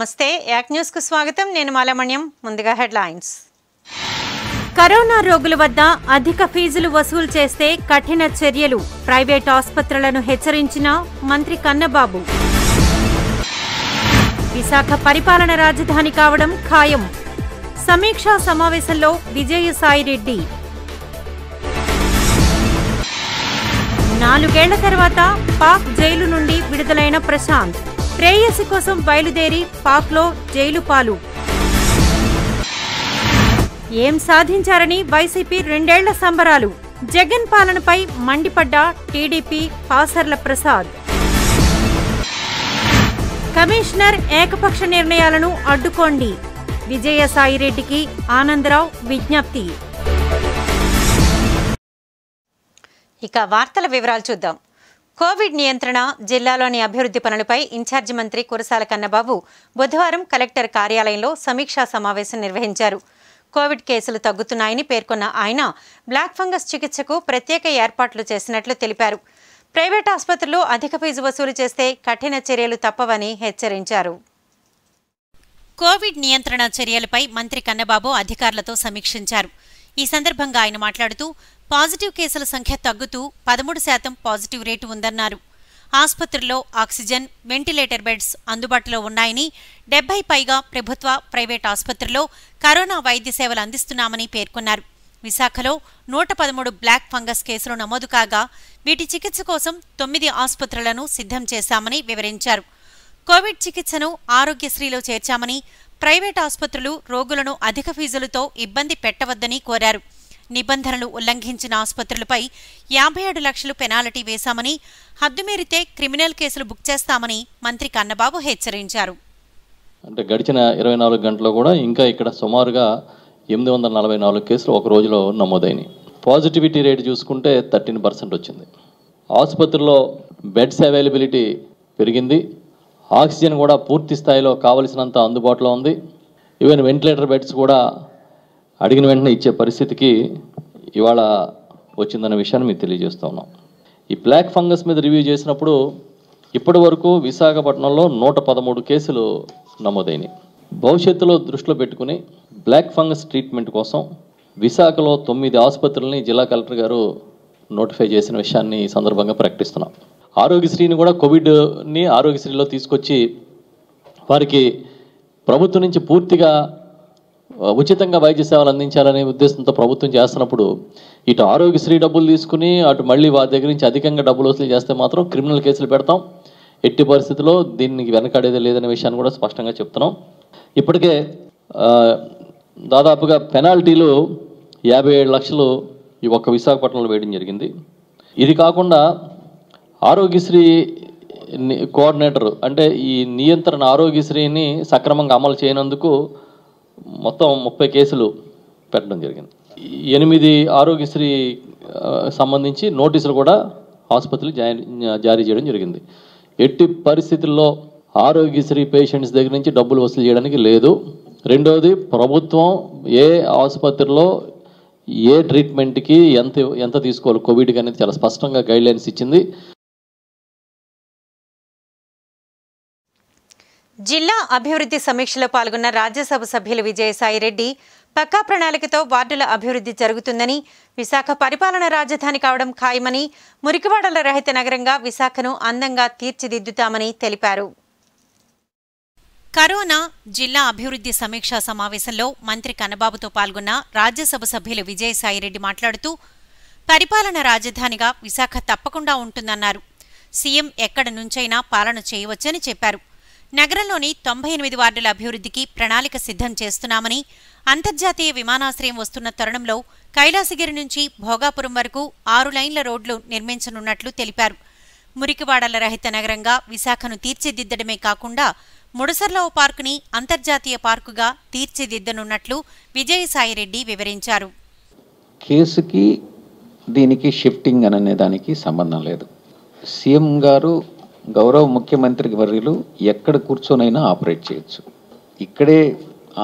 నమస్తే. యాక్ న్యూస్కు స్వాగతం. నేను మాలమణ్యం. ముందుగా హెడ్లైన్స్. కరోనా రోగుల వద్ద అధిక ఫీజులు వసూలు చేస్తే కఠిన చర్యలు. ప్రైవేట్ ఆసుపత్రులను హెచ్చరించిన మంత్రి కన్నబాబు. విశాఖ పరిపాలన రాజధాని కావడం ఖాయం. సమీక్షా సమావేశంలో విజయసాయిరెడ్డి నాలుగేళ్ళ తర్వాత పాక్ జైలు నుండి విడుదలైన ప్రశాంత్. ప్రేయసి కోసం బయలుదేరి పాక్లో జైలు పాలు. ఏం సాధించారని వైసీపీ రెండేళ్ళ సంబరాలు. జగన్ పాలనపై మండిపడ్డ టీడీపీ పాసర్ల ప్రసాద్. కమిషనర్ ఏకపక్ష నిర్ణయాలను అడ్డుకోండి. విజయసాయిరెడ్డికి ఆనందరావు విజ్ఞప్తి. ఇక వార్తల వివరాలు చూద్దాం. కోవిడ్ నియంత్రణ జిల్లాలోని అభివృద్ధి పనులపై ఇన్ఛార్జి మంత్రి కురసాల కన్నబాబు బుధవారం కలెక్టర్ కార్యాలయంలో సమీక్షా సమావేశం నిర్వహించారు. కోవిడ్ కేసులు తగ్గుతున్నాయని పేర్కొన్న ఆయన బ్లాక్ ఫంగస్ చికిత్సకు ప్రత్యేక ఏర్పాట్లు చేసినట్లు తెలిపారు. ప్రైవేట్ ఆసుపత్రులు అధిక ఫీజు వసూలు చేస్తే కఠిన చర్యలు తప్పవని హెచ్చరించారు. కోవిడ్ నియంత్రణ చర్యలపై మంత్రి కన్నబాబు అధికారులతో సమీక్షించారు. ఈ సందర్భంగా ఆయన మాట్లాడుతూ పాజిటివ్ కేసుల సంఖ్య తగ్గుతూ పదమూడు శాతం పాజిటివ్ రేటు ఉందన్నారు. ఆసుపత్రుల్లో ఆక్సిజన్ వెంటిలేటర్ బెడ్స్ అందుబాటులో ఉన్నాయని డెబ్బై పైగా ప్రభుత్వ ప్రైవేట్ ఆసుపత్రుల్లో కరోనా వైద్య సేవలు అందిస్తున్నామని పేర్కొన్నారు. విశాఖలో నూట పదమూడు బ్లాక్ ఫంగస్ కేసులు నమోదు కాగా వీటి చికిత్స కోసం తొమ్మిది ఆసుపత్రులను సిద్ధం చేశామని వివరించారు. కోవిడ్ చికిత్సను ఆరోగ్యశ్రీలో చేర్చామని ప్రైవేట్ ఆసుపత్రులు రోగులను అధిక ఫీజులతో ఇబ్బంది పెట్టవద్దని కోరారు. నిబంధనలు ఉల్లంఘించిన ఆసుపత్రులపై యాభై ఏడు లక్షలు పెనాల్టీ వేశామని హద్దుమీరితే క్రిమినల్ కేసులు బుక్ చేస్తామని మంత్రి కన్నబాబు హెచ్చరించారు. అంటే గడిచిన ఇరవై నాలుగు గంటల్లో కూడా ఇంకా ఇక్కడ సుమారుగా ఎనిమిది వందల నలభై నాలుగు కేసులు ఒక రోజులో నమోదైనవి పాజిటివిటీ రేట్ చూసుకుంటే థర్టీన్ పర్సెంట్ వచ్చింది. ఆసుపత్రిలో బెడ్స్ అవైలబిలిటీ పెరిగింది. ఆక్సిజన్ కూడా పూర్తి స్థాయిలో కావలసినంత అందుబాటులో ఉంది. ఈవెన్ వెంటిలేటర్ బెడ్స్ కూడా అడిగిన వెంటనే ఇచ్చే పరిస్థితికి ఇవాళ వచ్చిందన్న విషయాన్ని మీకు తెలియజేస్తా ఉన్నాం. ఈ బ్లాక్ ఫంగస్ మీద రివ్యూ చేసినప్పుడు ఇప్పటి వరకు విశాఖపట్నంలో నూట పదమూడు కేసులు నమోదైనవి భవిష్యత్తులో దృష్టిలో పెట్టుకుని బ్లాక్ ఫంగస్ ట్రీట్మెంట్ కోసం విశాఖలో తొమ్మిది ఆసుపత్రులని జిల్లా కలెక్టర్ గారు నోటిఫై చేసిన విషయాన్ని ఈ సందర్భంగా ప్రకటిస్తున్నాం. ఆరోగ్యశ్రీని కూడా కోవిడ్ని ఆరోగ్యశ్రీలో తీసుకొచ్చి వారికి ప్రభుత్వం నుంచి పూర్తిగా ఉచితంగా వైద్య సేవలు అందించాలనే ఉద్దేశంతో ప్రభుత్వం చేస్తున్నప్పుడు ఇటు ఆరోగ్యశ్రీ డబ్బులు తీసుకుని అటు మళ్ళీ వారి దగ్గర నుంచి అధికంగా డబ్బులు వసూలు చేస్తే మాత్రం క్రిమినల్ కేసులు పెడతాం. ఎట్టి పరిస్థితుల్లో దీనికి వెనకాడేది లేదనే విషయాన్ని కూడా స్పష్టంగా చెప్తున్నాం. ఇప్పటికే దాదాపుగా పెనాల్టీలు యాభై ఏడు లక్షలు ఈ ఒక్క విశాఖపట్నంలో వేయడం జరిగింది. ఇది కాకుండా ఆరోగ్యశ్రీ కోఆర్డినేటర్ అంటే ఈ నియంత్రణ ఆరోగ్యశ్రీని సక్రమంగా అమలు చేయనందుకు మొత్తం ముప్పై కేసులు పెట్టడం జరిగింది. ఎనిమిది ఆరోగ్యశ్రీ సంబంధించి నోటీసులు కూడా ఆసుపత్రులు జారీ జారీ చేయడం జరిగింది. ఎట్టి పరిస్థితుల్లో ఆరోగ్యశ్రీ పేషెంట్స్ దగ్గర నుంచి డబ్బులు వసూలు చేయడానికి లేదు. రెండవది ప్రభుత్వం ఏ ఆసుపత్రిలో ఏ ట్రీట్మెంట్కి ఎంత ఎంత తీసుకోవాలి? కోవిడ్కి అనేది చాలా స్పష్టంగా గైడ్లైన్స్ ఇచ్చింది. జిల్లా అభివృద్ధి సమీక్షలో పాల్గొన్న రాజ్యసభ సభ్యులు విజయసాయిరెడ్డి పక్కా ప్రణాళికతో వార్డుల అభివృద్ధి జరుగుతుందని విశాఖ పరిపాలన రాజధాని కావడం ఖాయమని మురికివాడల రహిత నగరంగా విశాఖను అందంగా తీర్చిదిద్దుతామని తెలిపారు. కరోనా జిల్లా అభివృద్ధి సమీక్షా సమావేశంలో మంత్రి కన్నబాబుతో పాల్గొన్న రాజ్యసభ సభ్యులు విజయసాయిరెడ్డి మాట్లాడుతూ పరిపాలన రాజధానిగా విశాఖ తప్పకుండా ఉంటుందన్నారు. సీఎం ఎక్కడ నుంచైనా పాలన చేయవచ్చని చెప్పారు. నగరంలోని తొంభై ఎనిమిది వార్డుల అభివృద్ధికి ప్రణాళిక సిద్ధం చేస్తున్నామని అంతర్జాతీయ విమానాశ్రయం వస్తున్న తరుణంలో కైలాసగిరి నుంచి భోగాపురం వరకు ఆరు లైన్ల రోడ్లు నిర్మించనున్నట్లు తెలిపారు. మురికివాడల రహిత నగరంగా విశాఖను తీర్చిదిద్దడమే కాకుండా ముడసర్ల పార్కుని అంతర్జాతీయ పార్కుగా తీర్చిదిద్దనున్నట్లు విజయసాయిరెడ్డి వివరించారు. కేసుకి దీనికి షిఫ్టింగ్ అనే దానికి సంబంధం లేదు. సీఎం గారు గౌరవ ముఖ్యమంత్రి వర్యులు ఎక్కడ కూర్చొనైనా ఆపరేట్ చేయొచ్చు. ఇక్కడే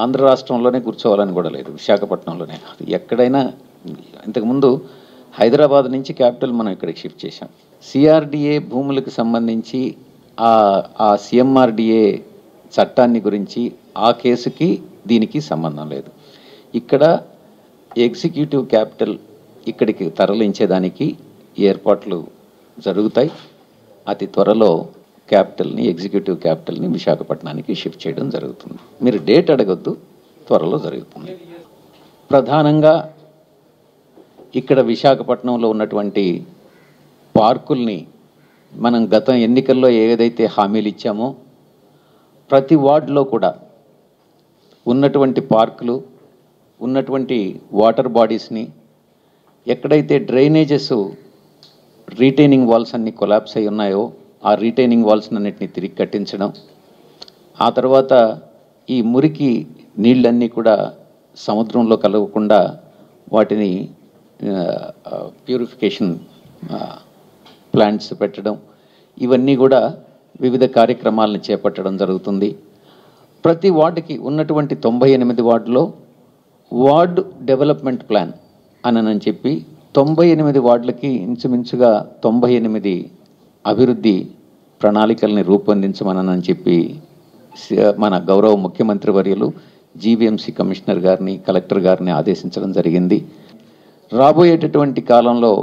ఆంధ్ర రాష్ట్రంలోనే కూర్చోవాలని కూడా లేదు విశాఖపట్నంలోనే. ఎక్కడైనా ఇంతకుముందు హైదరాబాద్ నుంచి క్యాపిటల్ మనం ఇక్కడికి షిఫ్ట్ చేశాం. సిఆర్డిఏ భూములకు సంబంధించి ఆ సిఎంఆర్డిఏ చట్టాన్ని గురించి ఆ కేసుకి దీనికి సంబంధం లేదు. ఇక్కడ ఎగ్జిక్యూటివ్ క్యాపిటల్ ఇక్కడికి తరలించేదానికి ఏర్పాట్లు జరుగుతాయి. అతి త్వరలో క్యాపిటల్ని ఎగ్జిక్యూటివ్ క్యాపిటల్ని విశాఖపట్నానికి షిఫ్ట్ చేయడం జరుగుతుంది. మీరు డేట్ అడగొద్దు త్వరలో జరుగుతుంది. ప్రధానంగా ఇక్కడ విశాఖపట్నంలో ఉన్నటువంటి పార్కుల్ని మనం గత ఎన్నికల్లో ఏదైతే హామీలు ఇచ్చామో ప్రతి వార్డులో కూడా ఉన్నటువంటి పార్కులు ఉన్నటువంటి వాటర్ బాడీస్ని ఎక్కడైతే డ్రైనేజెస్ రీటైనింగ్ వాల్స్ అన్ని కొలాప్స్ అయి ఉన్నాయో ఆ రీటైనింగ్ వాల్స్ అన్నిటిని తిరిగి కట్టించడం. ఆ తర్వాత ఈ మురికి నీళ్ళన్నీ కూడా సముద్రంలో కలగకుండా వాటిని ప్యూరిఫికేషన్ ప్లాంట్స్ పెట్టడం. ఇవన్నీ కూడా వివిధ కార్యక్రమాలను చేపట్టడం జరుగుతుంది. ప్రతి వార్డుకి ఉన్నటువంటి తొంభై ఎనిమిది వార్డులో వార్డు డెవలప్మెంట్ ప్లాన్ అని చెప్పి తొంభై ఎనిమిది వార్డులకి ఇంచుమించుగా తొంభై ఎనిమిది అభివృద్ధి ప్రణాళికల్ని రూపొందించమనని చెప్పి మన గౌరవ ముఖ్యమంత్రి వర్యులు జీవీఎంసీ కమిషనర్ గారిని కలెక్టర్ గారిని ఆదేశించడం జరిగింది. రాబోయేటటువంటి కాలంలో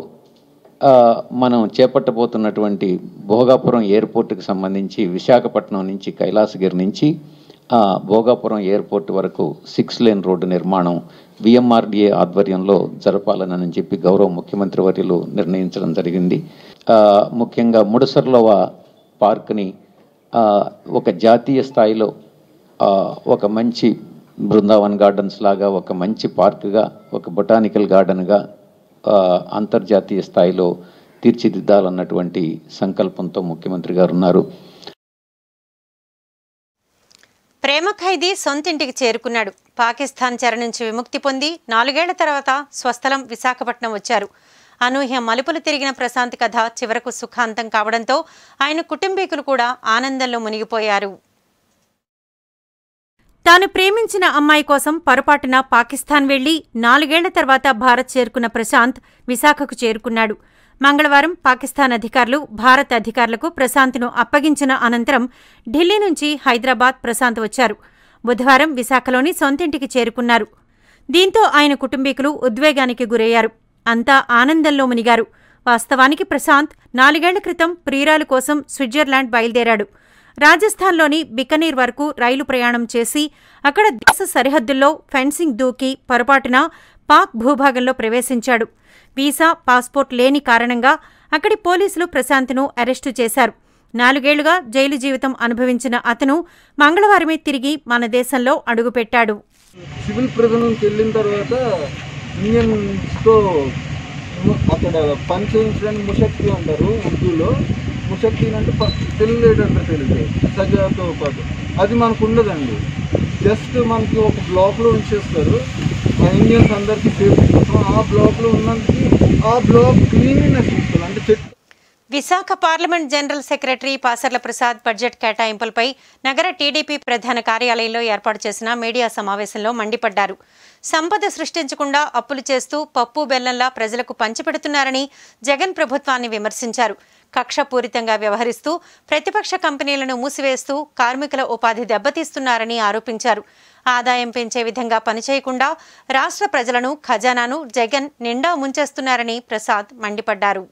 మనం చేపట్టబోతున్నటువంటి భోగాపురం ఎయిర్పోర్టుకు సంబంధించి విశాఖపట్నం నుంచి కైలాసగిరి నుంచి భోగాపురం ఎయిర్పోర్ట్ వరకు సిక్స్ లేన్ రోడ్డు నిర్మాణం విఎంఆర్డిఏ ఆధ్వర్యంలో జరపాలని చెప్పి గౌరవ ముఖ్యమంత్రి వర్యులు నిర్ణయించడం జరిగింది. ముఖ్యంగా ముడసర్లోవ పార్క్ని ఒక జాతీయ స్థాయిలో ఒక మంచి బృందావన్ గార్డెన్స్ లాగా ఒక మంచి పార్క్గా ఒక బొటానికల్ గార్డెన్గా అంతర్జాతీయ స్థాయిలో తీర్చిదిద్దాలన్నటువంటి సంకల్పంతో ముఖ్యమంత్రి గారు ఉన్నారు. ప్రేమ ఖైదీ సొంతింటికి చేరుకున్నాడు. పాకిస్తాన్ చెర నుంచి విముక్తి పొంది నాలుగేళ్ళ తర్వాత స్వస్థలం విశాఖపట్నం వచ్చారు. అనూహ్య మలుపులు తిరిగిన ప్రశాంత్ కథ చివరకు సుఖాంతం కావడంతో ఆయన కుటుంబీకులు కూడా ఆనందంలో మునిగిపోయారు. తాను ప్రేమించిన అమ్మాయి కోసం పొరపాటున పాకిస్తాన్ వెళ్ళి నాలుగేళ్ళ తర్వాత భారత్ చేరుకున్న ప్రశాంత్ విశాఖకు చేరుకున్నాడు. మంగళవారం పాకిస్తాన్ అధికారులు భారత్ అధికారులకు ప్రశాంత్ను అప్పగించిన అనంతరం ఢిల్లీ నుంచి హైదరాబాద్ ప్రశాంత్ వచ్చారు. బుధవారం విశాఖలోని సొంతింటికి చేరుకున్నారు. దీంతో ఆయన కుటుంబీకులు ఉద్వేగానికి గురయ్యారు. అంతా ఆనందంలో మునిగారు. వాస్తవానికి ప్రశాంత్ నాలుగేళ్ళ క్రితం ప్రియురాలు కోసం స్విట్జర్లాండ్ బయలుదేరాడు. రాజస్థాన్లోని బికనీర్ వరకు రైలు ప్రయాణం చేసి అక్కడ దేశ సరిహద్దుల్లో ఫెన్సింగ్ దూకి పొరపాటున పాక్ భూభాగంలో ప్రవేశించాడు. వీసా పాస్పోర్ట్ లేని కారణంగా అక్కడి పోలీసులు ప్రశాంత్ను అరెస్టు చేశారు. నాలుగేళ్ళుగా జైలు జీవితం అనుభవించిన అతను మంగళవారమే తిరిగి మన దేశంలో అడుగుపెట్టాడు. సివిల్ ప్రిజన్ నుంచి వెళ్ళిన తర్వాత ఇండియన్స్తో ము- అక్కడ పని చేయించడానికి ముషక్తి అంటారు ఉర్దూలో ముషక్తి అంటే ప- తెలియదు సజాతో పాటు. అది మనకు ఉండదండి జస్ట్ మనకి ఒక బ్లాక్లో ఉంచేస్తారు. ఆ ఇండియన్స్ అందరికీ సేఫ్టీ కోసం ఆ బ్లాక్లో ఉన్నందుకు ఆ బ్లాక్ క్లీన్లీనెస్ ఉంటుంది అంటే చెట్టు Visakha parliament general secretary Pasarla Prasad budget కేటాయింపులపై నగర టీడీపీ ప్రధాన కార్యాలయంలో ఏర్పాటు చేసిన మీడియా సమావేశంలో మండిపడ్డారు. సంపద సృష్టించకుండా అప్పులు చేస్తూ పప్పు బెల్లంలా ప్రజలకు పంచిపెడుతున్నారని జగన్ ప్రభుత్వాన్ని విమర్శించారు. కక్షపూరితంగా వ్యవహరిస్తూ ప్రతిపక్ష కంపెనీలను మూసివేస్తూ కార్మికుల ఉపాధి దెబ్బతీస్తున్నారని ఆరోపించారు. ఆదాయం పెంచే విధంగా పనిచేయకుండా రాష్ట్ర ప్రజలను ఖజానాను జగన్ నిండా ముంచేస్తున్నారని ప్రసాద్ మండిపడ్డారు.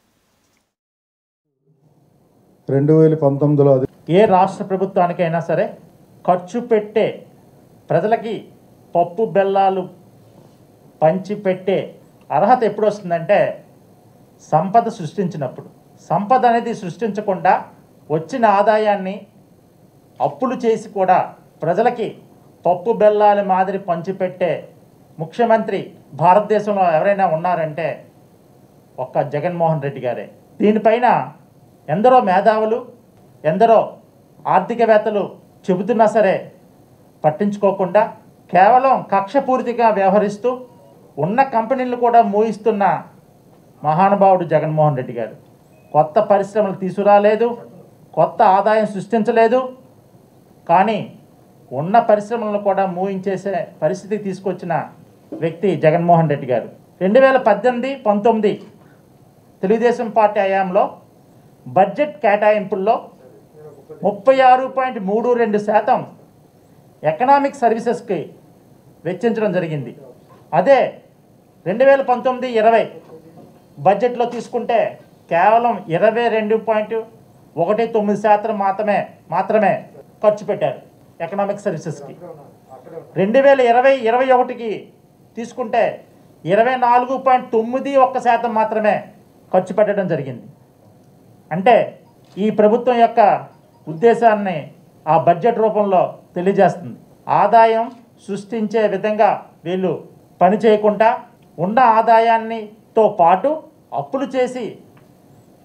రెండు వేల పంతొమ్మిదిలో ఏ రాష్ట్ర ప్రభుత్వానికైనా సరే ఖర్చు పెట్టే ప్రజలకి పప్పు బెల్లాలు పంచి పెట్టే అర్హత ఎప్పుడు వస్తుందంటే సంపద సృష్టించినప్పుడు. సంపద అనేది సృష్టించకుండా వచ్చిన ఆదాయాన్ని అప్పులు చేసి కూడా ప్రజలకి పప్పు బెల్లాల మాదిరి పంచిపెట్టే ముఖ్యమంత్రి భారతదేశంలో ఎవరైనా ఉన్నారంటే ఒక్క జగన్మోహన్ రెడ్డి గారే. దీనిపైన ఎందరో మేధావులు ఎందరో ఆర్థికవేత్తలు చెబుతున్నా సరే పట్టించుకోకుండా కేవలం కక్షపూర్తిగా వ్యవహరిస్తూ ఉన్న కంపెనీలు కూడా మూయిస్తున్న మహానుభావుడు జగన్మోహన్ రెడ్డి గారు. కొత్త పరిశ్రమలు తీసుకురాలేదు కొత్త ఆదాయం సృష్టించలేదు. కానీ ఉన్న పరిశ్రమలను కూడా మూయించేసే పరిస్థితికి తీసుకొచ్చిన వ్యక్తి జగన్మోహన్ రెడ్డి గారు. రెండు వేల పద్దెనిమిది పంతొమ్మిది తెలుగుదేశం పార్టీ హయాంలో బడ్జెట్ కేటాయింపుల్లో ముప్పై ఆరు పాయింట్ మూడు రెండు శాతం ఎకనామిక్ సర్వీసెస్కి వెచ్చించడం జరిగింది. అదే రెండు వేల పంతొమ్మిది ఇరవై బడ్జెట్లో తీసుకుంటే కేవలం ఇరవై రెండు పాయింట్ ఒకటి తొమ్మిది శాతం మాత్రమే మాత్రమే ఖర్చు పెట్టారు ఎకనామిక్ సర్వీసెస్కి రెండు వేల ఇరవై ఇరవై ఒకటికి తీసుకుంటే ఇరవై నాలుగు పాయింట్ తొమ్మిది ఒక్క శాతం మాత్రమే ఖర్చు పెట్టడం జరిగింది. అంటే ఈ ప్రభుత్వం యొక్క ఉద్దేశాన్ని ఆ బడ్జెట్ రూపంలో తెలియజేస్తుంది. ఆదాయం సృష్టించే విధంగా వీళ్ళు పని చేయకుండా ఉన్న ఆదాయాన్నితో పాటు అప్పులు చేసి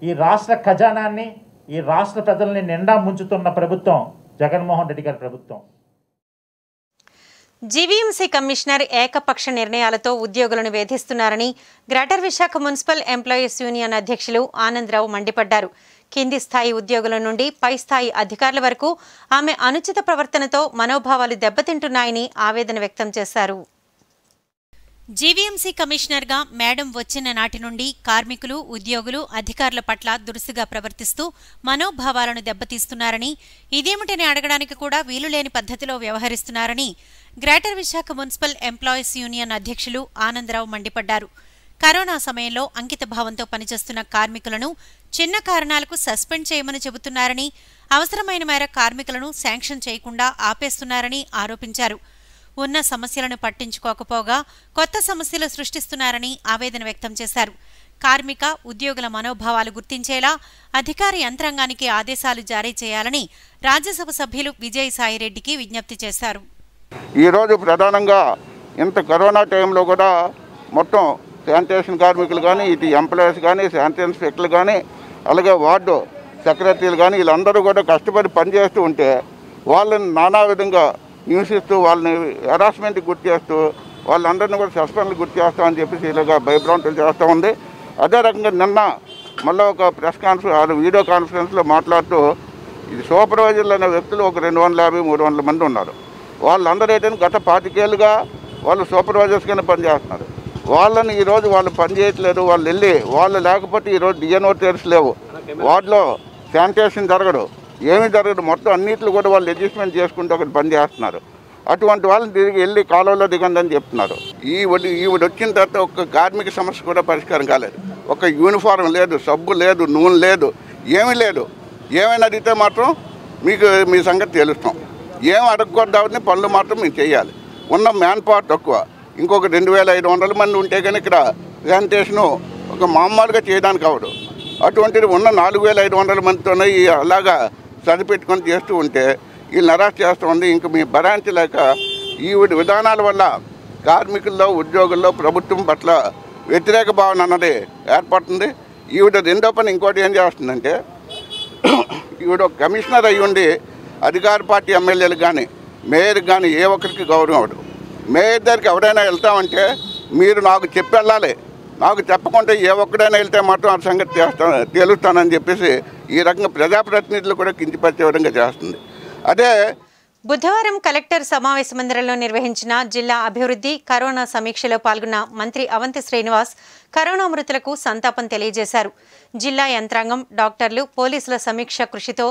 ఈ రాష్ట్ర ఖజానాన్ని ఈ రాష్ట్ర ప్రజల్ని నిండా ముంచుతున్న ప్రభుత్వం జగన్మోహన్ రెడ్డి గారి ప్రభుత్వం. జీవీఎంసీ కమిషనర్ ఏకపక్ష నిర్ణయాలతో ఉద్యోగులను వేధిస్తున్నారని greater Visakha municipal employees union అధ్యక్షులు ఆనందరావు మండిపడ్డారు. కింది స్థాయి ఉద్యోగుల నుండి పై స్థాయి అధికారుల వరకు ఆమె అనుచిత ప్రవర్తనతో మనోభావాలు దెబ్బతింటున్నాయని ఆవేదన వ్యక్తం చేశారు. జీవీఎంసీ కమిషనర్గా మేడం వచ్చిన నాటి నుండి కార్మికులు ఉద్యోగులు అధికారుల పట్ల దురుసుగా ప్రవర్తిస్తూ మనోభావాలను దెబ్బతీస్తున్నారని ఇదేమిటని అడగడానికి కూడా వీలులేని పద్ధతిలో వ్యవహరిస్తున్నారని greater Visakha municipal employees union అధ్యక్షులు ఆనందరావు మండిపడ్డారు. కరోనా సమయంలో అంకిత భావంతో పనిచేస్తున్న కార్మికులను చిన్న కారణాలకు సస్పెండ్ చేయమని చెబుతున్నారని అవసరమైన మేర కార్మికులను శాంక్షన్ చేయకుండా ఆపేస్తున్నారని ఆరోపించారు. ఉన్న సమస్యలను పట్టించుకోకపోగా కొత్త సమస్యలు సృష్టిస్తున్నారని ఆవేదన వ్యక్తం చేశారు. కార్మిక ఉద్యోగుల మనోభావాలు గుర్తించేలా అధికార యంత్రాంగానికి ఆదేశాలు జారీ చేయాలని రాజ్యసభ సభ్యులు విజయసాయిరెడ్డికి విజ్ఞప్తి చేశారు. ఈరోజు ప్రధానంగా ఇంత కరోనా టైంలో కూడా మొత్తం శానిటేషన్ కార్మికులు కానీ ఇటు ఎంప్లాయీస్ కానీ శానిటేషన్ ఇన్స్పెక్టర్లు కానీ అలాగే వార్డు సెక్రటరీలు కానీ వీళ్ళందరూ కూడా కష్టపడి పనిచేస్తూ ఉంటే వాళ్ళని నానా విధంగా హింసిస్తూ వాళ్ళని హెరాస్మెంట్కి గుర్తు చేస్తూ వాళ్ళందరినీ కూడా సస్పెండ్లు గుర్తు చేస్తామని చెప్పేసి ఇలాగా భయభ్రాంతులు చేస్తూ ఉంది. అదే రకంగా నిన్న మళ్ళీ ఒక ప్రెస్ కాన్ఫరెన్స్ వీడియో కాన్ఫరెన్స్లో మాట్లాడుతూ ఇది సూపర్వైజర్లు అనే వ్యక్తులు ఒక రెండు వందల యాభై మూడు వందల మంది ఉన్నారు. వాళ్ళందరూ ఏంటంటే గత పాతికేళ్ళుగా వాళ్ళు సూపర్వైజర్స్ కింద పనిచేస్తున్నారు వాళ్ళని ఈరోజు వాళ్ళు పనిచేయట్లేదు వాళ్ళు వెళ్ళి వాళ్ళు లేకపోతే ఈరోజు డిఎన్ఓ టేర్స్ లేవు. వాటిలో శానిటేషన్ జరగడు. ఏమి జరగదు. మొత్తం అన్నింటిలో కూడా వాళ్ళు అడ్జస్ట్మెంట్ చేసుకుంటూ ఒకటి పని చేస్తున్నారు. అటువంటి వాళ్ళని తిరిగి వెళ్ళి కాలువలో దిగండి చెప్తున్నారు. ఈ వడి ఈవిడ వచ్చిన తర్వాత ఒక కార్మిక సమస్య కూడా పరిష్కారం కాలేదు. ఒక యూనిఫారం లేదు సబ్బు లేదు నూనె లేదు ఏమీ లేదు. ఏమైనా అడిగితే మాత్రం మీకు మీ సంగతి తెలుస్తాం. ఏం అడగకూడదామని పనులు మాత్రం మేము చేయాలి. ఉన్న మ్యాన్ పవర్ తక్కువ. ఇంకొక రెండు వేల ఐదు వందల మంది ఉంటే కానీ ఇక్కడ శానిటేషను ఒక మామూలుగా చేయడానికి అవడు అటువంటిది ఉన్న నాలుగు వేల ఐదు వందల మందితోనే అలాగా సరిపెట్టుకొని చేస్తూ ఉంటే వీళ్ళని అరెస్ట్ చేస్తూ ఉంది ఇంక మీ భరాంచలేక ఈ విధానాల వల్ల కార్మికుల్లో ఉద్యోగుల్లో ప్రభుత్వం పట్ల వ్యతిరేక భావన అన్నది ఏర్పడుతుంది. ఈవిడ రెండో పని ఇంకోటి ఏం చేస్తుందంటే ఈవిడ ఒక కమిషనర్ అయ్యి ఉండి అధికార పార్టీ ఎమ్మెల్యేలు కానీ మేయర్ కానీ ఏ ఒక్కరికి గౌరవం అవడు మేయర్ దగ్గరికి ఎవరైనా వెళ్తామంటే మీరు నాకు చెప్పి వెళ్ళాలి. నాకు తప్పకుండా ఏ ఒక్కడైనా వెళ్తే మాత్రం ఆ సంగతి చేస్తాను తేలుస్తానని చెప్పేసి ఈ రకంగా ప్రజాప్రతినిధులు కూడా కించిపరిచే విధంగా చేస్తుంది. అదే బుధవారం కలెక్టర్ సమావేశ మందిరంలో నిర్వహించిన జిల్లా అభివృద్ధి కరోనా సమీక్షలో పాల్గొన్న మంత్రి అవంతి శ్రీనివాస్ కరోనా మృతులకు సంతాపం తెలియజేశారు. జిల్లా యంత్రాంగం డాక్టర్లు పోలీసుల సమీక్ష కృషితో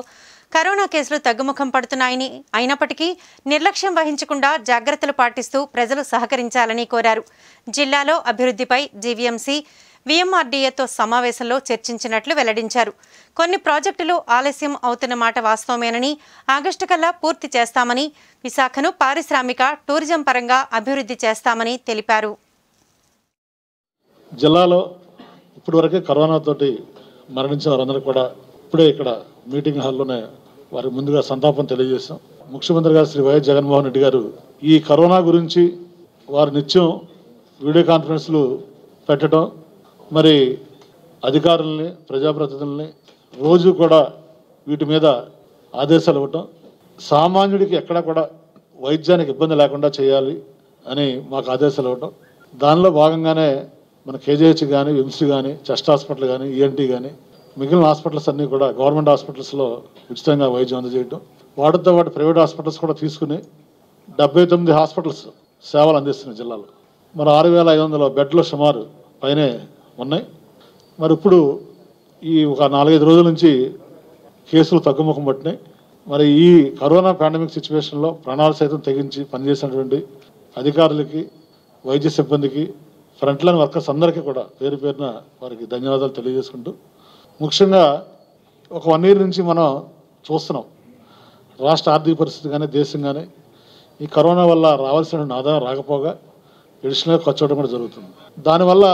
కరోనా కేసులు తగ్గుముఖం పడుతున్నాయని. అయినప్పటికీ నిర్లక్ష్యం వహించకుండా జాగ్రత్తలు పాటిస్తూ ప్రజలు సహకరించాలని కోరారు. జిల్లాలో అభివృద్ధిపై జీవీఎంసీ వీఎంఆర్డీఏతో సమావేశంలో చర్చించినట్లు వెల్లడించారు. కొన్ని ప్రాజెక్టులు ఆలస్యం అవుతున్న మాట వాస్తవమేనని ఆగస్టు కల్లా పూర్తి చేస్తామని విశాఖను పారిశ్రామిక టూరిజం పరంగా అభివృద్ధి చేస్తామని తెలిపారు. జిల్లాలో ఇప్పటివరకు కరోనాతోటి మరణించిన వారందరూ కూడా ఇప్పుడే ఇక్కడ మీటింగ్ హాల్లోనే వారికి ముందుగా సంతాపం తెలియజేశాం. ముఖ్యమంత్రి గారు శ్రీ వైఎస్ జగన్మోహన్ రెడ్డి గారు ఈ కరోనా గురించి వారు నిత్యం వీడియో కాన్ఫరెన్స్లు పెట్టడం మరి అధికారుల్ని ప్రజాప్రతినిధుల్ని రోజు కూడా వీటి మీద ఆదేశాలు ఇవ్వటం సామాన్యుడికి ఎక్కడా కూడా వైద్యానికి ఇబ్బంది లేకుండా చేయాలి అని మాకు ఆదేశాలు ఇవ్వటం. దానిలో భాగంగానే మన కేజీహెచ్ కానీ విమ్స్ కానీ చెస్ట్ హాస్పిటల్ కానీ ఈఎన్టీ కానీ మిగిలిన హాస్పిటల్స్ అన్నీ కూడా గవర్నమెంట్ హాస్పిటల్స్లో ఉచితంగా వైద్యం అందజేయటం. వాటితో పాటు ప్రైవేట్ హాస్పిటల్స్ కూడా తీసుకుని డెబ్బై తొమ్మిది హాస్పిటల్స్ సేవలు అందిస్తున్నాయి జిల్లాలో. మరి ఆరు వేల ఐదు వందల బెడ్లు సుమారు పైనే ఉన్నాయి. మరి ఇప్పుడు ఈ ఒక నాలుగైదు రోజుల నుంచి కేసులు తగ్గుముఖం పట్టినాయి. మరి ఈ కరోనా పాండమిక్ సిచ్యువేషన్లో ప్రాణాలు సైతం తెగించి పనిచేసినటువంటి అధికారులకి వైద్య సిబ్బందికి ఫ్రంట్ లైన్ వర్కర్స్ అందరికీ కూడా పేరు పేరున వారికి ధన్యవాదాలు తెలియజేసుకుంటూ ముఖ్యంగా ఒక వన్ ఇయర్ నుంచి మనం చూస్తున్నాం. రాష్ట్ర ఆర్థిక పరిస్థితి కానీ దేశం కానీ ఈ కరోనా వల్ల రావాల్సిన ఆదాయం రాకపోగా ఎడిషనల్గా ఖర్చు అవడం కూడా జరుగుతుంది. దానివల్ల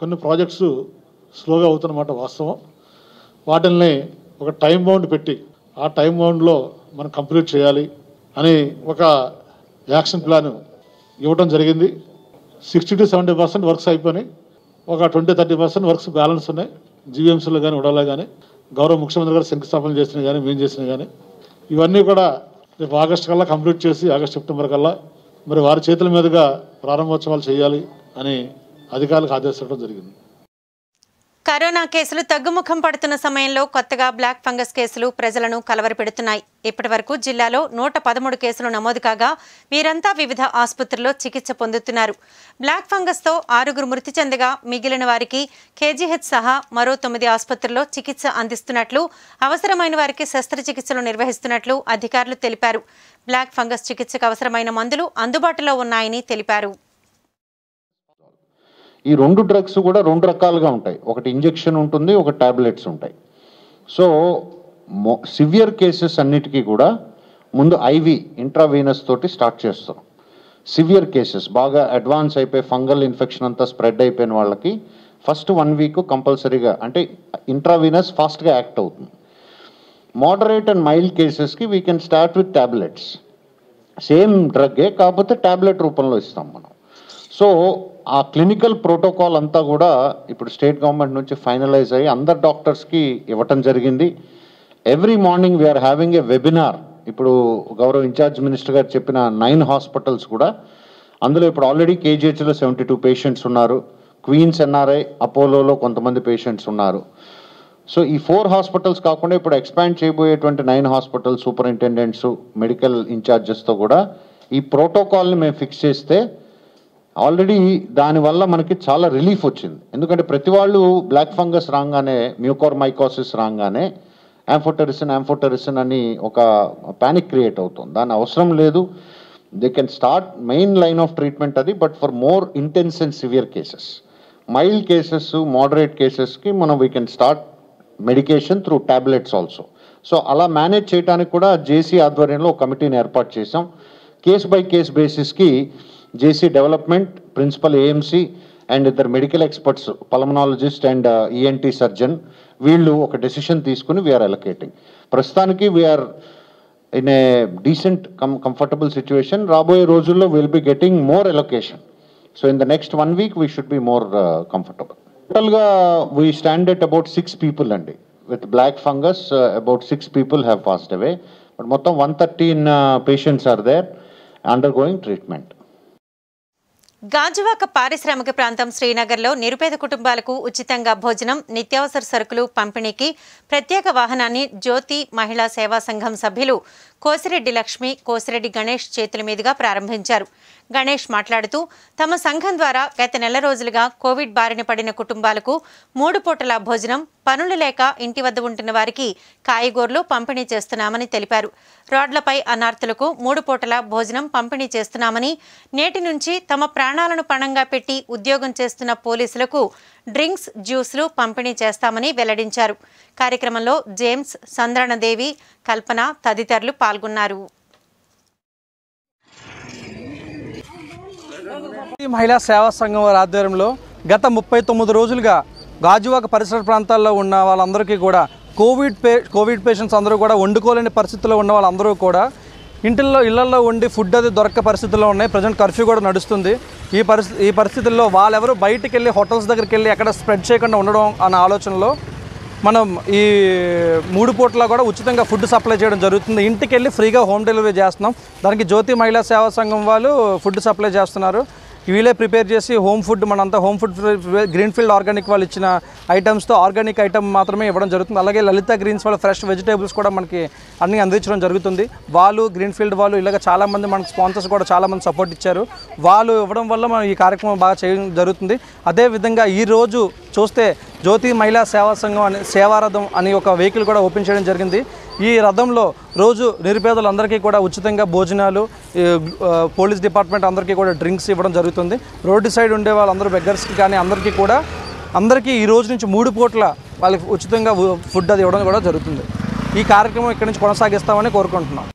కొన్ని ప్రాజెక్ట్స్ స్లోగా అవుతున్నమాట వాస్తవం. వాటిల్ని ఒక టైం బౌండ్ పెట్టి ఆ టైం బౌండ్లో మనం కంప్లీట్ చేయాలి అని ఒక యాక్షన్ ప్లాన్ ఇవ్వడం జరిగింది. Sixty to seventy percent works అయిపోయినాయి. ఒక twenty thirty percent works balance ఉన్నాయి. జీవీఎంసీలో కానీ ఉడాలో కానీ గౌరవ ముఖ్యమంత్రి గారు శంకుస్థాపన చేసినా కానీ మేము చేసినా కానీ ఇవన్నీ కూడా రేపు ఆగస్టు కల్లా కంప్లీట్ చేసి ఆగస్ట్ సెప్టెంబర్ కల్లా మరి వారి చేతుల మీదుగా ప్రారంభోత్సవాలు చేయాలి అని అధికారులకు ఆదేశించడం జరిగింది. కరోనా కేసులు తగ్గుముఖం పడుతున్న సమయంలో కొత్తగా బ్లాక్ ఫంగస్ కేసులు ప్రజలను కలవరపెడుతున్నాయి. ఇప్పటి వరకు జిల్లాలో నూట పదమూడు కేసులు నమోదు కాగా వీరంతా వివిధ ఆసుపత్రుల్లో చికిత్స పొందుతున్నారు. బ్లాక్ ఫంగస్తో ఆరుగురు మృతి చెందగా మిగిలిన వారికి కేజీహెచ్ సహా మరో తొమ్మిది ఆసుపత్రుల్లో చికిత్స అందిస్తున్నట్లు అవసరమైన వారికి శస్త్రచికిత్సలు నిర్వహిస్తున్నట్లు అధికారులు తెలిపారు. బ్లాక్ ఫంగస్ చికిత్సకు అవసరమైన మందులు అందుబాటులో ఉన్నాయని తెలిపారు. ఈ రెండు డ్రగ్స్ కూడా రెండు రకాలుగా ఉంటాయి. ఒకటి ఇంజెక్షన్ ఉంటుంది ఒక టాబ్లెట్స్ ఉంటాయి. సో మో సివియర్ కేసెస్ అన్నిటికీ కూడా ముందు ఐవి ఇంట్రావీనస్ తోటి స్టార్ట్ చేస్తాం. సివియర్ కేసెస్ బాగా అడ్వాన్స్ అయిపోయి ఫంగల్ ఇన్ఫెక్షన్ అంతా స్ప్రెడ్ అయిపోయిన వాళ్ళకి ఫస్ట్ వన్ వీక్ కంపల్సరీగా అంటే ఇంట్రావీనస్ ఫాస్ట్గా యాక్ట్ అవుతుంది. Moderate and mild కేసెస్కి we can start with tablets same డ్రగ్గే కాకపోతే ట్యాబ్లెట్ రూపంలో ఇస్తాం మనం. సో ఆ క్లినికల్ ప్రోటోకాల్ అంతా కూడా ఇప్పుడు స్టేట్ గవర్నమెంట్ నుంచి ఫైనలైజ్ అయ్యి అందరు డాక్టర్స్కి ఇవ్వటం జరిగింది. Every morning we're having a webinar ఇప్పుడు గౌరవ ఇన్ఛార్జ్ మినిస్టర్ గారు చెప్పిన నైన్ హాస్పిటల్స్ కూడా అందులో ఇప్పుడు ఆల్రెడీ కేజీహెచ్లో సెవెంటీ టూ పేషెంట్స్ ఉన్నారు. క్వీన్స్ ఎన్ఆర్ఐ అపోలోలో కొంతమంది పేషెంట్స్ ఉన్నారు. సో ఈ ఫోర్ హాస్పిటల్స్ కాకుండా ఇప్పుడు ఎక్స్పాండ్ చేయబోయేటువంటి నైన్ హాస్పిటల్ సూపరింటెండెంట్స్ మెడికల్ ఇన్ఛార్జెస్తో కూడా ఈ ప్రోటోకాల్ని మేము ఫిక్స్ చేస్తే ఆల్రెడీ దానివల్ల మనకి చాలా రిలీఫ్ వచ్చింది. ఎందుకంటే ప్రతి వాళ్ళు బ్లాక్ ఫంగస్ రాగానే మ్యూకోర్ మైకోసిస్ రాగానే యాంఫోటెరిసిన్ యాంఫోటెరిసిన్ అని ఒక ప్యానిక్ క్రియేట్ అవుతుంది. దాని అవసరం లేదు. They can start main line of treatment అది but for more intense and severe cases mild cases moderate కేసెస్కి మనం we can start medication through tablets also so అలా మేనేజ్ చేయడానికి కూడా జేసీ ఆధ్వర్యంలో ఒక కమిటీని ఏర్పాటు చేసాం case by case బేసిస్కి JC development principal AMC and ఇద్దరు medical experts pulmonologist and ENT surgeon వీళ్ళు ఒక డెసిషన్ తీసుకుని వీఆర్ అలొకేటింగ్ ప్రస్తుతానికి we are in a decent come comfortable situation రాబోయే రోజుల్లో will be getting more allocation so in the next one week we should be more comfortable టోటల్గా we stand at about six people అండి. With black fungus about six people have passed away but మొత్తం one thirteen patients are there undergoing treatment Gajuwaka పారిశ్రామిక ప్రాంతం శ్రీనగర్లో నిరుపేద కుటుంబాలకు ఉచితంగా భోజనం నిత్యావసర సరుకులు పంపిణీకి ప్రత్యేక వాహనాన్ని జ్యోతి మహిళా సేవా సంఘం సభ్యులు కోసిరెడ్డి లక్ష్మి కోసిరెడ్డి గణేష్ చేతుల మీదుగా ప్రారంభించారు. గణేష్ మాట్లాడుతూ తమ సంఘం ద్వారా గత నెల రోజులుగా కోవిడ్ బారిన పడిన కుటుంబాలకు మూడు పూటల భోజనం పనులు లేక ఇంటి వద్ద ఉంటున్న వారికి కాయగూరలు పంపిణీ చేస్తున్నామని తెలిపారు. రోడ్లపై అనార్థులకు మూడు పూటల భోజనం పంపిణీ చేస్తున్నామని నేటి నుంచి తమ ప్రాణాలను పణంగా పెట్టి ఉద్యోగం చేస్తున్న పోలీసులకు డ్రింక్స్ జ్యూస్లు పంపిణీ చేస్తామని వెల్లడించారు. కార్యక్రమంలో జేమ్స్ సంద్రణదేవి కల్పన తదితరులు పాల్గొన్నారు. మహిళా సేవా సంఘం వారి ఆధ్వర్యంలో గత ముప్పై తొమ్మిది రోజులుగా గాజువాక పరిసర ప్రాంతాల్లో ఉన్న వాళ్ళందరికీ కూడా కోవిడ్ పే కోవిడ్ పేషెంట్స్ అందరూ కూడా వండుకోలేని పరిస్థితుల్లో ఉన్న వాళ్ళందరూ కూడా ఇంటిల్లో ఇళ్ళలో ఉండి ఫుడ్ అది దొరక పరిస్థితుల్లో ఉన్నాయి. ప్రజెంట్ కర్ఫ్యూ కూడా నడుస్తుంది. ఈ పరిస్థితి ఈ పరిస్థితుల్లో వాళ్ళెవరు బయటికి వెళ్ళి హోటల్స్ దగ్గరికి వెళ్ళి ఎక్కడ స్ప్రెడ్ చేయకుండా ఉండడం అన్న ఆలోచనలో మనం ఈ మూడు పూట్ల కూడా ఉచితంగా ఫుడ్ సప్లై చేయడం జరుగుతుంది. ఇంటికి వెళ్ళి ఫ్రీగా హోమ్ డెలివరీ చేస్తున్నాం. దానికి జ్యోతి మహిళా సేవా సంఘం వాళ్ళు ఫుడ్ సప్లై చేస్తున్నారు. వీళ్ళే ప్రిపేర్ చేసి హోమ్ ఫుడ్ మనంతా home food green field organic వాళ్ళు ఇచ్చిన ఐటమ్స్తో ఆర్గానిక్ ఐటమ్ మాత్రమే ఇవ్వడం జరుగుతుంది. అలాగే లలిత గ్రీన్స్ వాళ్ళ ఫ్రెష్ వెజిటేబుల్స్ కూడా మనకి అన్ని అందించడం జరుగుతుంది. వాళ్ళు గ్రీన్ ఫీల్డ్ వాళ్ళు ఇలాగ చాలామంది మనకి స్పాన్సర్స్ కూడా చాలామంది సపోర్ట్ ఇచ్చారు. వాళ్ళు ఇవ్వడం వల్ల మనం ఈ కార్యక్రమం బాగా చేయడం జరుగుతుంది. అదేవిధంగా ఈరోజు చూస్తే జ్యోతి మహిళా సేవా సంఘం అని సేవారథం అని ఒక వెహికల్ కూడా ఓపెన్ చేయడం జరిగింది. ఈ రథంలో రోజు నిరుపేదలందరికీ కూడా ఉచితంగా భోజనాలు పోలీస్ డిపార్ట్మెంట్ అందరికీ కూడా డ్రింక్స్ ఇవ్వడం జరుగుతుంది. రోడ్డు సైడ్ ఉండే వాళ్ళందరూ బెగ్గర్స్కి కానీ అందరికీ కూడా అందరికీ ఈ రోజు నుంచి మూడు పూట్ల వాళ్ళకి ఉచితంగా ఫుడ్ అది ఇవ్వడం కూడా జరుగుతుంది. ఈ కార్యక్రమం ఇక్కడి నుంచి కొనసాగిస్తామని కోరుకుంటున్నాం.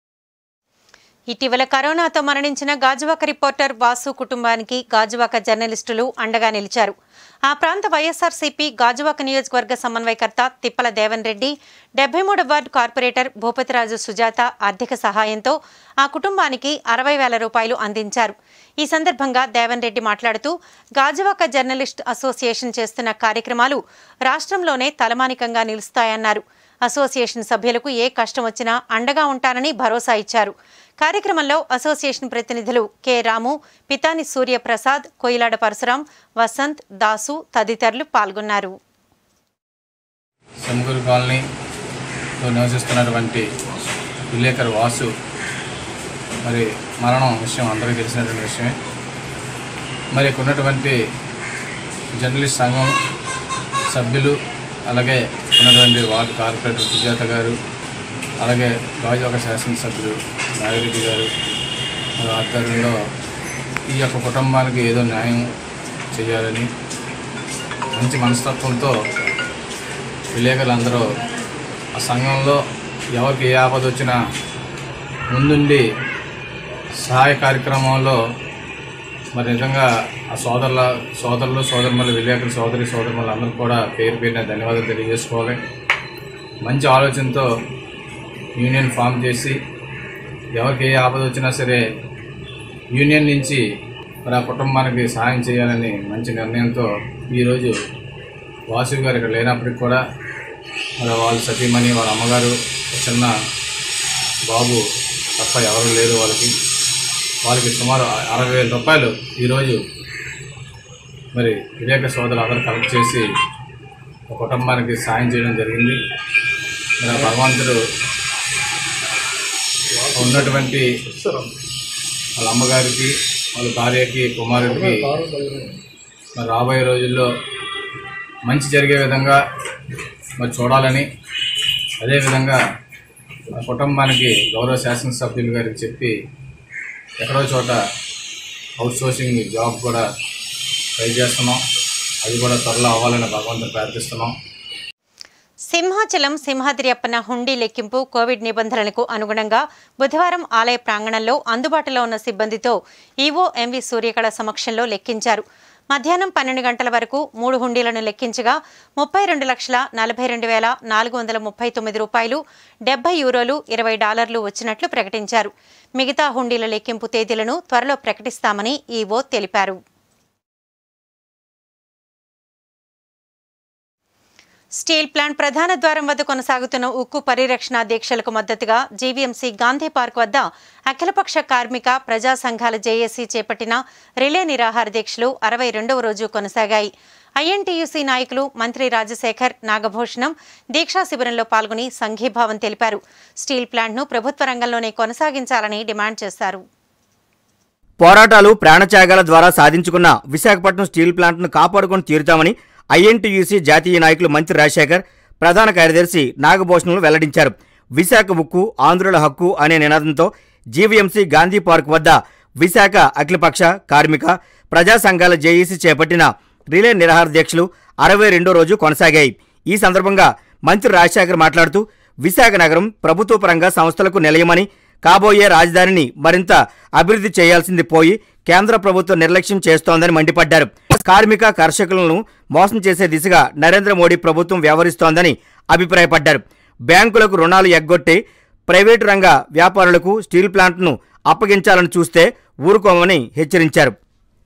ఇటీవల కరోనాతో మరణించిన గాజువాక రిపోర్టర్ వాసు కుటుంబానికి గాజువాక జర్నలిస్టులు అండగా నిలిచారు. ఆ ప్రాంత వైఎస్ఆర్సీపీ గాజువాక నియోజకవర్గ సమన్వయకర్త తిప్పల దేవన్ రెడ్డి డెబ్బై మూడు వార్డు కార్పొరేటర్ భూపతిరాజు సుజాత ఆర్థిక సహాయంతో ఆ కుటుంబానికి అరవై వేల రూపాయలు అందించారు. ఈ సందర్భంగా దేవన్ రెడ్డి మాట్లాడుతూ గాజువాక జర్నలిస్ట్ అసోసియేషన్ చేస్తున్న కార్యక్రమాలు రాష్ట్రంలోనే తలమానికంగా నిలుస్తాయన్నారు. అసోసియేషన్ సభ్యులకు ఏ కష్టం వచ్చినా అండగా ఉంటానని భరోసా ఇచ్చారు. కార్యక్రమంలో అసోసియేషన్ ప్రతినిధులు కె. రాము పితాని సూర్యప్రసాద్ కొయిలాడ పరశురాం వసంత్ దాసు తదితరులు పాల్గొన్నారు. సమగూరు కాలనీలో నివసిస్తున్నటువంటి విలేకరు వాసు మరి మరణం విషయం అందరికీ తెలిసినటువంటి విషయమే. మరి ఇక్కడ ఉన్నటువంటి జర్నలిస్ట్ సంఘం సభ్యులు అలాగే ఉన్నటువంటి వార్డు కార్పొరేటర్ సుజాత గారు అలాగే గాజువాక శాసనసభ్యులు నాగిరెడ్డి గారు ఆధ్వర్యంలో ఈ యొక్క కుటుంబానికి ఏదో న్యాయం చేయాలని మంచి మనస్తత్వంతో విలేకరులందరూ ఆ సంఘంలో ఎవరికి ఏ ఆపద వచ్చినా ముందుండి సహాయ కార్యక్రమంలో మరి నిజంగా ఆ సోదరుల సోదరులు సోదరుమల్లి విలేకరులు సోదరి సోదరుమల్లు అందరూ కూడా పేరు పేరున ధన్యవాదాలు తెలియజేసుకోవాలి. మంచి ఆలోచనతో యూనియన్ ఫామ్ చేసి ఎవరికి ఏ ఆపద వచ్చినా సరే యూనియన్ నుంచి మరి ఆ కుటుంబానికి సహాయం చేయాలని మంచి నిర్ణయంతో ఈరోజు వాసు గారు ఇక్కడ లేనప్పటికి కూడా మరి వాళ్ళ సతీమణి వాళ్ళ అమ్మగారు చిన్న బాబు తప్ప ఎవరు లేరు వాళ్ళకి. వాళ్ళకి సుమారు అరవై వేల రూపాయలు ఈరోజు మరి వివేక సోదరులు అందరూ కలెక్ట్ చేసి ఒక కుటుంబానికి సాయం చేయడం జరిగింది. మరి భగవంతుడు ఉన్నటువంటి వాళ్ళ అమ్మగారికి వాళ్ళ భార్యకి కుమారుడికి మరి రాబోయే రోజుల్లో మంచి జరిగే విధంగా మరి చూడాలని అదేవిధంగా కుటుంబానికి గౌరవ శాసనసభ్యులు గారికి చెప్పి ఎక్కడో చోట అవుట్ సోర్సింగ్ జాబ్ కూడా ట్రై చేస్తున్నాం. అది కూడా త్వరలో అవ్వాలని భగవంతుని ప్రార్థిస్తున్నాం. సింహాచలం సింహాద్రి అప్పన్న హుండీ లెక్కింపు కోవిడ్ నిబంధనలకు అనుగుణంగా బుధవారం ఆలయ ప్రాంగణంలో అందుబాటులో ఉన్న సిబ్బందితో ఈవో ఎంవి సూర్యకళ సమక్షంలో లెక్కించారు. మధ్యాహ్నం పన్నెండు గంటల వరకు మూడు హుండీలను లెక్కించగా ముప్పై రెండు లక్షల నలభై రెండు వేల నాలుగు వందల ముప్పై తొమ్మిది రూపాయలు డెబ్బై యూరోలు ఇరవై డాలర్లు వచ్చినట్లు ప్రకటించారు. మిగతా హుండీల లెక్కింపు తేదీలను త్వరలో ప్రకటిస్తామని ఈవో తెలిపారు. స్టీల్ ప్లాంట్ ప్రధాన ద్వారం వద్ద కొనసాగుతున్న ఉక్కు పరిరక్షణ దీక్షలకు మద్దతుగా జీవీఎంసీ గాంధీ పార్క్ వద్ద అఖిలపక్ష కార్మిక ప్రజా సంఘాల జేఏసీ చేపట్టిన రిలే నిరాహార దీక్షలు అరవై రెండవ రోజు కొనసాగాయి. ఐఎన్టీయూసీ నాయకులు మంత్రి రాజశేఖర్ నాగభూషణం దీక్షా శిబిరంలో పాల్గొని సంఘీభావం తెలిపారు. స్టీల్ ప్లాంట్ను ప్రభుత్వ రంగంలోనే కొనసాగించాలని డిమాండ్ చేశారు. పోరాటాలు ప్రాణత్యాగాల ద్వారా సాధించుకున్న విశాఖపట్నం స్టీల్ ప్లాంట్ను కాపాడుకొని తీరుతామని ఐఎన్టీయూసీ జాతీయ నాయకులు మంత్రి రాజశేఖర్ ప్రధాన కార్యదర్శి నాగభూషణులు వెల్లడించారు. విశాఖ ఉక్కు ఆంధ్రుల హక్కు అనే నినాదంతో జీవీఎంసీ గాంధీ పార్క్ వద్ద విశాఖ అఖిలపక్ష కార్మిక ప్రజా సంఘాల జేఈసీ చేపట్టిన రిలే నిరాహార దీక్షలు అరవై రెండో రోజు కొనసాగాయి. ఈ సందర్భంగా మంత్రి రాజశేఖర్ మాట్లాడుతూ విశాఖ నగరం ప్రభుత్వ పరంగా సంస్థలకు నిలయమని కాబోయే రాజధానిని మరింత అభివృద్ధి చేయాల్సింది పోయి కేంద్ర ప్రభుత్వం నిర్లక్ష్యం చేస్తోందని మండిపడ్డారు. కార్మిక కర్షకులను మోసం చేసే దిశగా నరేంద్ర మోడీ ప్రభుత్వం వ్యవహరిస్తోందని అభిప్రాయపడ్డారు. బ్యాంకులకు రుణాలు ఎగ్గొట్టి ప్రైవేటు రంగ వ్యాపారులకు స్టీల్ ప్లాంట్ను అప్పగించాలని చూస్తే ఊరుకోమని హెచ్చరించారు.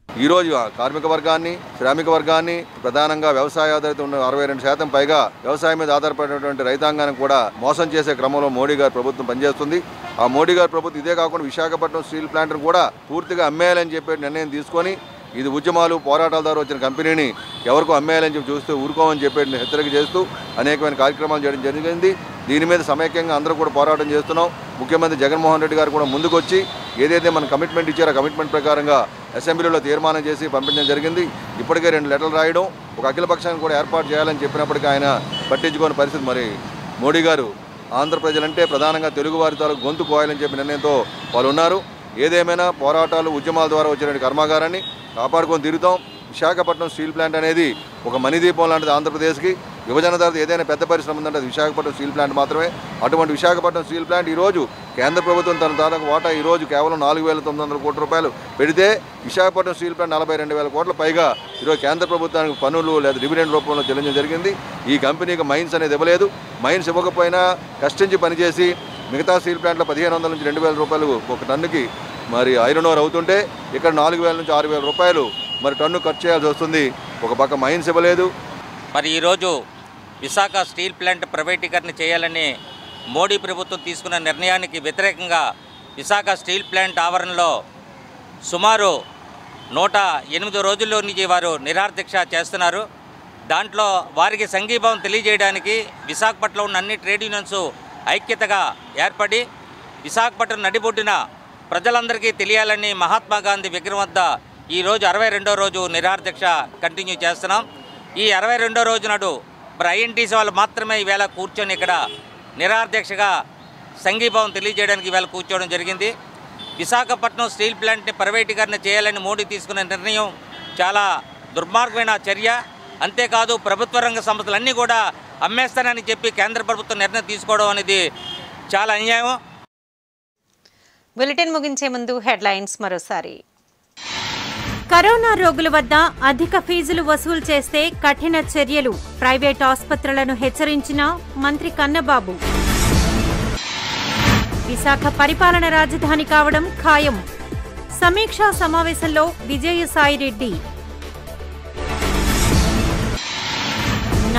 ఈరోజు కార్మిక వర్గాన్ని శ్రామిక వర్గాన్ని ప్రధానంగా వ్యవసాయ ఆధారిత ఉన్న అరవై రెండు శాతం పైగా వ్యవసాయం మీద ఆధారపడినటువంటి రైతాంగాన్ని కూడా మోసం చేసే క్రమంలో మోడీ గారి ప్రభుత్వం పనిచేస్తుంది. ఆ మోడీ గారి ప్రభుత్వం ఇదే కాకుండా విశాఖపట్నం స్టీల్ ప్లాంట్ను కూడా పూర్తిగా అమ్మేయాలని చెప్పే నిర్ణయం తీసుకొని ఇది ఉద్యమాలు పోరాటాల ద్వారా వచ్చిన కంపెనీని ఎవరికో అమ్మేయాలని చెప్పి చూస్తూ ఊరుకోమని చెప్పి హెచ్చరిక చేస్తూ అనేకమైన కార్యక్రమాలు చేయడం జరిగింది. దీని మీద సమైక్యంగా అందరూ కూడా పోరాటం చేస్తున్నాం. ముఖ్యమంత్రి జగన్మోహన్ రెడ్డి గారు కూడా ముందుకు వచ్చి ఏదైతే మన కమిట్మెంట్ ఇచ్చారో కమిట్మెంట్ ప్రకారంగా అసెంబ్లీలో తీర్మానం చేసి పంపించడం జరిగింది. ఇప్పటికే రెండు లెటర్లు రాయడం ఒక అఖిలపక్షాన్ని కూడా ఏర్పాటు చేయాలని చెప్పినప్పటికీ ఆయన పట్టించుకోని పరిస్థితి మరి. మోడీ గారు ఆంధ్ర ప్రజలంటే ప్రధానంగా తెలుగు వారి తాలూకు గొంతు కోయాలని చెప్పి నిర్ణయంతో వాళ్ళు ఉన్నారు. ఏదేమైనా పోరాటాలు ఉద్యమాల ద్వారా వచ్చిన కర్మాగారాన్ని కాపాడుకొని తిరుగుతాం. విశాఖపట్నం స్టీల్ ప్లాంట్ అనేది ఒక మణిదీపం లాంటిది ఆంధ్రప్రదేశ్కి. విభజన తర్వాత ఏదైనా పెద్ద పరిశ్రమ ఉందంటే అది విశాఖపట్నం స్టీల్ ప్లాంట్ మాత్రమే. అటువంటి విశాఖపట్నం స్టీల్ ప్లాంట్ ఈరోజు కేంద్ర ప్రభుత్వం తన తాలూకు వాటా ఈరోజు కేవలం నాలుగు వేల తొమ్మిది వందల కోట్ల రూపాయలు పెడితే విశాఖపట్నం స్టీల్ ప్లాంట్ నలభై రెండు వేల కోట్ల పైగా ఈరోజు కేంద్ర ప్రభుత్వానికి పన్నులు లేదా డివిడెండ్ రూపంలో చెల్లించడం జరిగింది. ఈ కంపెనీకి మైన్స్ అనేది ఇవ్వలేదు. మైన్స్ ఇవ్వకపోయినా కష్టించి పనిచేసి మిగతా స్టీల్ ప్లాంట్లో పదిహేను వందల నుంచి రెండు వేల రూపాయలు ఒక టన్నుకి మరి ఐరన్ ఓర్ అవుతుంటే ఇక్కడ నాలుగు వేల నుంచి ఆరు వేల రూపాయలు మరి టన్ను ఖర్చు చేయాల్సి వస్తుంది. ఒక పక్క మైన్స్ ఇవ్వలేదు. మరి ఈరోజు విశాఖ స్టీల్ ప్లాంట్ ప్రైవేటీకరణ చేయాలని మోడీ ప్రభుత్వం తీసుకున్న నిర్ణయానికి వ్యతిరేకంగా విశాఖ స్టీల్ ప్లాంట్ ఆవరణలో సుమారు నూట ఎనిమిది రోజుల్లో నుంచి వారు నిరార్థిక్ష చేస్తున్నారు. దాంట్లో వారికి సంఘీభావం తెలియజేయడానికి విశాఖపట్నంలో ఉన్న అన్ని ట్రేడ్ యూనియన్స్ ఐక్యతగా ఏర్పడి విశాఖపట్నం నడిబొడ్డిన ప్రజలందరికీ తెలియాలని మహాత్మా గాంధీ విగ్రహం వద్ద ఈరోజు అరవై రెండో రోజు నిరాధ్యక్ష కంటిన్యూ చేస్తున్నాం. ఈ అరవై రెండో రోజు నాడు మరి ఐఎన్టీసీ వాళ్ళు మాత్రమే ఈవేళ కూర్చొని ఇక్కడ నిరాధ్యక్షగా సంఘీభావం తెలియజేయడానికి ఈవేళ కూర్చోవడం జరిగింది. విశాఖపట్నం స్టీల్ ప్లాంట్ని ప్రైవేటీకరణ చేయాలని మోడీ తీసుకున్న నిర్ణయం చాలా దుర్మార్గమైన చర్య. అంతేకాదు ప్రభుత్వ రంగ సంస్థలన్నీ కూడా అమ్మేస్తానని చెప్పి కేంద్ర ప్రభుత్వం నిర్ణయం తీసుకోవడం అనేది చాలా అన్యాయం. బులెటిన్ ముగించే ముందు హెడ్లైన్స్ మరోసారి. కరోనా రోగుల వద్ద అధిక ఫీజులు వసూలు చేస్తే కఠిన చర్యలు. ప్రైవేట్ ఆసుపత్రులను హెచ్చరించిన మంత్రి కన్నబాబు. విశాఖ పరిపాలన రాజధాని కావడం ఖాయం. సమీక్షా సమావేశంలో విజయసాయిరెడ్డి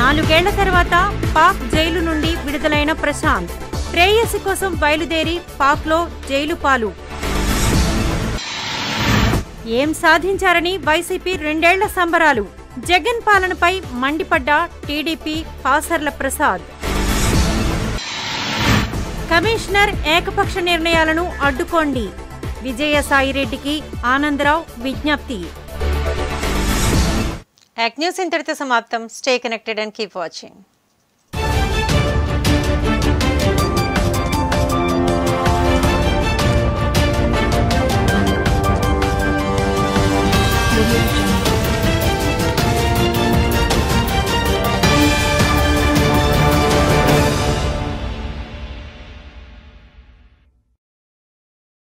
నాలుగేళ్ళ తర్వాత పాక్ జైలు నుండి విడుదలైన ప్రశాంత్ ప్రేయసి కోసం బయలుదేరి పాక్లో జైలు పాలు. ఏం సాధించారని వైసీపీ రెండేళ్ళ సంబరాలు. జగన్ పాలనపై మండిపడ్డ టీడీపీ పాసర్ల ప్రసాద్. కమిషనర్ ఏకపక్ష నిర్ణయాలను అడ్డుకోండి. విజయసాయిరెడ్డికి ఆనందరావు విజ్ఞప్తి. News Interte Samaptam. Stay connected and keep watching.